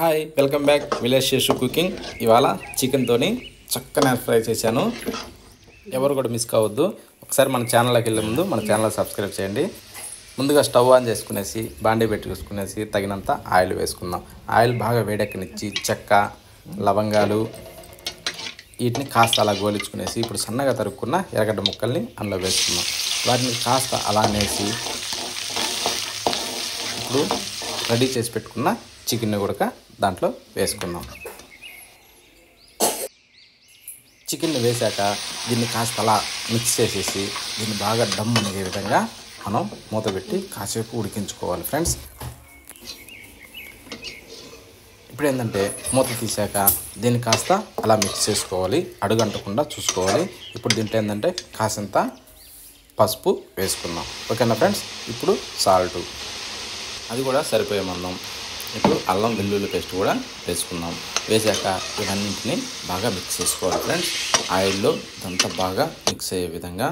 Hi welcome back village చేసు cooking ఇవాళ చికెన్తోని చక్కగా ఫ్రై చేశాను. ఎవరు కూడా మిస్ కావద్దు. ఒకసారి మన ఛానల్లోకి వెళ్ళే ముందు మన ఛానల్ సబ్స్క్రైబ్ చేయండి. ముందుగా స్టవ్ ఆన్ చేసుకునేసి బాండీ పెట్టుకునేసి తగినంత ఆయిల్ వేసుకుందాం. ఆయిల్ బాగా వేడెక్కనిచ్చి చెక్క లవంగాలు వీటిని కాస్త అలా గోలించుకునేసి ఇప్పుడు సన్నగా తరుక్కున్న ఎర్రగడ్డ ముక్కల్ని అందులో వేసుకుందాం. వాటిని కాస్త అలానేసి ఇప్పుడు రెడీ చేసి పెట్టుకున్న చికెన్ని ఉడక దాంట్లో వేసుకుందాం. చికెన్ని వేశాక దీన్ని కాస్త అలా మిక్స్ చేసేసి దీన్ని బాగా డమ్ అనే విధంగా మనం మూత పెట్టి కాసేపు ఉడికించుకోవాలి ఫ్రెండ్స్. ఇప్పుడు ఏంటంటే మూత తీసాక దీన్ని కాస్త అలా మిక్స్ చేసుకోవాలి అడుగంటకుండా చూసుకోవాలి. ఇప్పుడు దీంట్లో ఏంటంటే కాసింత పసుపు వేసుకుందాం. ఓకేనా ఫ్రెండ్స్? ఇప్పుడు సాల్టు. అది కూడా సరిపోయే మందం ఇప్పుడు అల్లం వెల్లుల్లి పేస్ట్ కూడా వేసుకుందాం. వేసాక ఇవన్నింటిని బాగా మిక్స్ చేసుకోవాలి ఫ్రెండ్స్. ఆయిల్లో ఇదంతా బాగా మిక్స్ అయ్యే విధంగా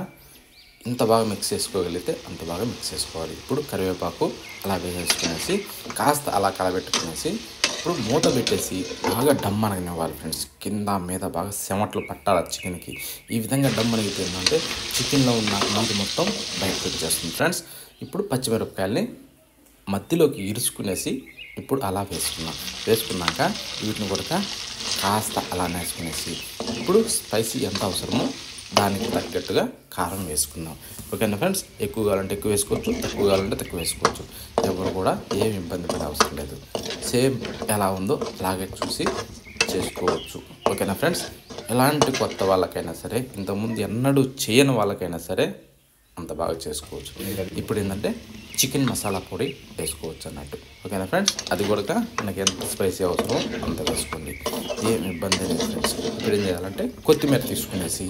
ఇంత బాగా మిక్స్ చేసుకోగలిగితే అంత బాగా మిక్స్ చేసుకోవాలి. ఇప్పుడు కరివేపాకు అలా వేసేసుకునేసి కాస్త అలా కలబెట్టుకునేసి ఇప్పుడు మూత పెట్టేసి బాగా డమ్ అనగనివ్వాలి ఫ్రెండ్స్. కింద మీద బాగా చెమట్లు పట్టాలి చికెన్కి. ఈ విధంగా డమ్ అనిగితే ఏంటంటే చికెన్లో ఉన్న నీటి మొత్తం బయటకు వచ్చేస్తుంది ఫ్రెండ్స్. ఇప్పుడు పచ్చిమిరపకాయల్ని మధ్యలోకి ఇరుచుకునేసి ఇప్పుడు అలా వేసుకున్నాం. వేసుకున్నాక వీటిని కూడా కాస్త అలా నేసుకునేసి ఇప్పుడు స్పైసీ ఎంత అవసరమో దానికి తగ్గట్టుగా కారం వేసుకుందాం. ఓకేనా ఫ్రెండ్స్? ఎక్కువ కావాలంటే ఎక్కువ వేసుకోవచ్చు తక్కువ కావాలంటే తక్కువ వేసుకోవచ్చు. ఎవరు కూడా ఏం ఇబ్బంది పడే అవసరం లేదు. సేమ్ ఎలా ఉందో అలాగే చూసి చేసుకోవచ్చు. ఓకేనా ఫ్రెండ్స్? ఎలాంటి కొత్త వాళ్ళకైనా సరే ఇంతకుముందు ఎన్నడూ చేయని వాళ్ళకైనా సరే అంత బాగా చేసుకోవచ్చు. ఇప్పుడు ఏంటంటే చికెన్ మసాలా పొడి వేసుకోవచ్చు అన్నట్టు. ఓకేనా ఫ్రెండ్స్? అది కూడా మనకి ఎంత స్పైసీ అవసరమో అంత వేసుకోండి. ఏం ఇబ్బంది లేదు ఫ్రెండ్స్. ఇప్పుడు ఏం చేయాలంటే కొత్తిమీర తీసుకునేసి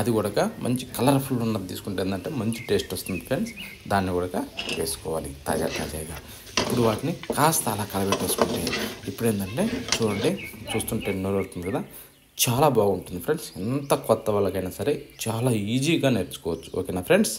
అది కూడా మంచి కలర్ఫుల్ ఉన్నది తీసుకుంటే ఏంటంటే మంచి టేస్ట్ వస్తుంది ఫ్రెండ్స్. దాన్ని కూడా వేసుకోవాలి తాజా తాజాగా. ఇప్పుడు వాటిని కాస్త అలా కలబెట్టేసుకుంటే ఇప్పుడు ఏంటంటే చూడండి చూస్తుంటే నోరు అవుతుంది కదా. చాలా బాగుంటుంది ఫ్రెండ్స్. ఎంత కొత్త వాళ్ళకైనా సరే చాలా ఈజీగా నేర్చుకోవచ్చు. ఓకేనా ఫ్రెండ్స్?